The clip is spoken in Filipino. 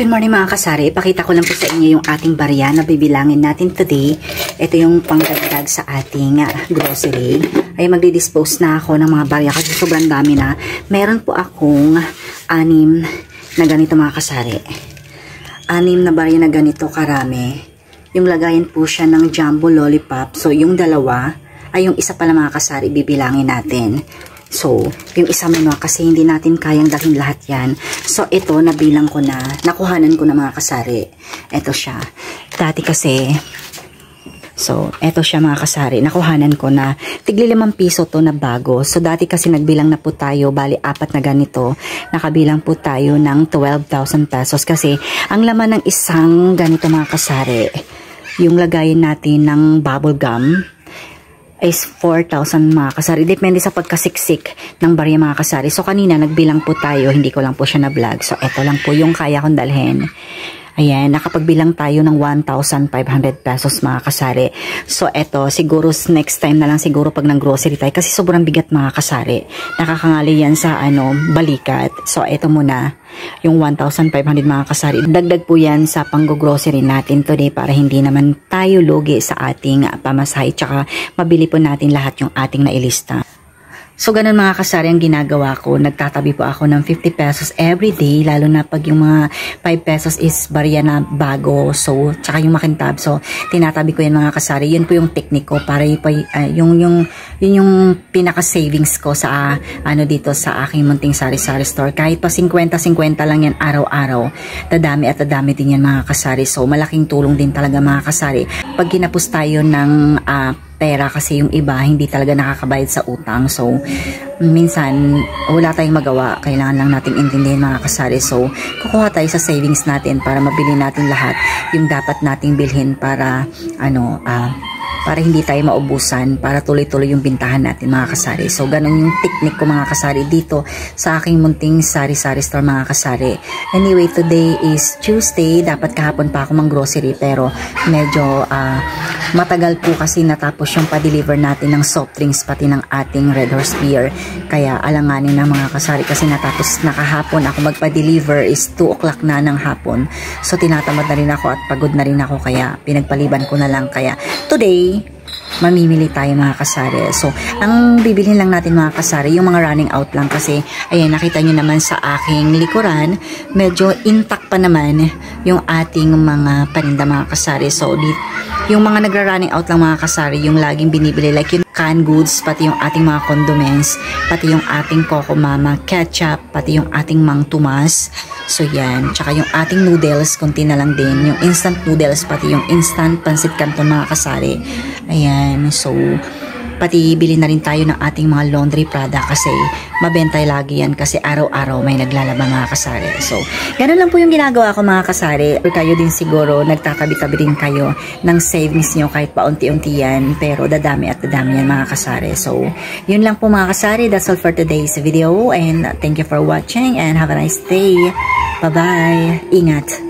Good morning mga kasari. Ipakita ko lang po sa inyo yung ating barya na bibilangin natin today. Ito yung pangdagdag sa ating uh, grocery. Ay magdi-dispose na ako ng mga barya kasi sobrang dami na. Meron po akong anim na ganito mga kasari. Anim na barya na ganito karami. Yung lagayan po siya ng jumbo lollipop. So yung dalawa ay yung isa pala mga kasari bibilangin natin. So, yung isa mo kasi hindi natin kayang dalhin lahat yan. So, ito, nabilang ko na, nakuhanan ko na mga kasari. Ito siya. Dati kasi, so, ito siya mga kasari. Nakuhanan ko na, tigli limang piso to na bago. So, dati kasi nagbilang na po tayo, bali apat na ganito. Nakabilang po tayo ng 12,000 pesos. Kasi, ang laman ng isang ganito mga kasari, yung lagayin natin ng bubble gum, is 4,000 mga kasari. Depende sa pagkasiksik ng barya mga kasari. So, kanina nagbilang po tayo. Hindi ko lang po siya na-vlog. So, ito lang po yung kaya kong dalhin. Ayan, nakapagbilang tayo ng 1,500 pesos mga kasari. So, eto, siguro next time na lang siguro pag nang-grocery tayo kasi sobrang bigat mga kasari. Nakakangali yan sa ano, balikat. So, eto muna, yung 1,500 mga kasari. Dagdag po yan sa pang-grocery natin today para hindi naman tayo lugi sa ating pamasahe. Tsaka, mabili po natin lahat yung ating nailista. So, ganun mga kasari ang ginagawa ko. Nagtatabi po ako ng 50 pesos every day, lalo na pag yung mga 5 pesos is barya na bago. So, tsaka yung makintab. So, tinatabi ko yan mga kasari. Yun po yung technique ko para yung, uh, yung, yung, yun yung pinaka-savings ko sa, uh, ano dito, sa aking munting sari-sari store. Kahit pa 50-50 lang yan araw-araw. Dadami at dadami din yan mga kasari. So, malaking tulong din talaga mga kasari. Pag kinapos tayo ng uh, pera kasi yung iba hindi talaga nakakabayad sa utang. So, minsan wala tayong magawa. Kailangan lang nating intindihin mga kasari. So, kukuha tayo sa savings natin para mabili natin lahat yung dapat nating bilhin para ano, uh, para hindi tayo maubusan, para tuloy-tuloy yung bintahan natin mga kasari. So, ganun yung technique ko mga kasari dito sa aking munting sari-sari store mga kasari. Anyway, today is Tuesday. Dapat kahapon pa ako mang grocery pero medyo uh, matagal po kasi natapos yung pa-deliver natin ng soft drinks pati ng ating Red Horse Beer. Kaya alanganin ng mga kasari kasi natapos nakahapon ako magpa-deliver is 2 o'clock na ng hapon. So, tinatamad na rin ako at pagod na rin ako kaya pinagpaliban ko na lang. Kaya today, mamimili tayo mga kasari. So, ang bibilhin lang natin mga kasari, yung mga running out lang kasi, ayan, nakita nyo naman sa aking likuran, medyo intact pa naman yung ating mga paninda mga kasari. So, di, yung mga nagra-running out lang mga kasari, yung laging binibili, like yung canned goods, pati yung ating mga condiments, pati yung ating Coco Mama ketchup, pati yung ating Mang Tomas, So yan, tsaka yung ating noodles, konti na lang din. Yung instant noodles, pati yung instant pansit canton mga kasari. Ayan, so pati bili na rin tayo ng ating mga laundry product kasi mabentay lagi yan kasi araw-araw may naglalaba mga kasari. So, ganun lang po yung ginagawa ko mga kasari. Kayo din siguro, nagtatabi-tabi din kayo ng savings nyo kahit paunti-unti yan. Pero dadami at dadami yan mga kasari. So, yun lang po mga kasari. That's all for today's video and thank you for watching and have a nice day. Bye-bye. Ingat.